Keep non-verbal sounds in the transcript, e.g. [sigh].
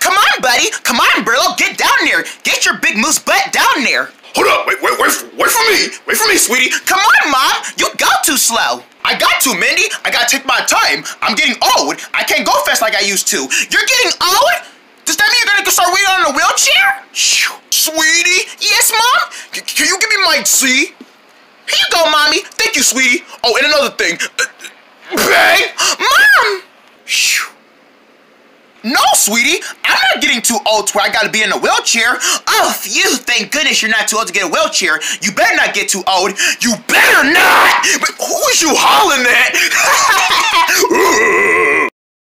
Come on, buddy. Come on, Burlo. Get down there. Get your big moose butt down there. Hold up, wait, wait, wait, wait for me. Wait for me, sweetie. Come on, Mom. You go too slow. I got to, Mindy. I gotta take my time. I'm getting old. I can't go fast like I used to. You're getting old? Does that mean you're gonna start waiting on a wheelchair? Sweetie? Yes, Mom? C can you give me my C? Here you go, Mommy. Thank you, sweetie. Oh, and another thing. Uh, bang! Mom! No, sweetie, I'm not getting too old to where I gotta be in a wheelchair. Oh, phew, thank goodness you're not too old to get a wheelchair. You better not get too old. You better not! But who is you hollering at? [laughs]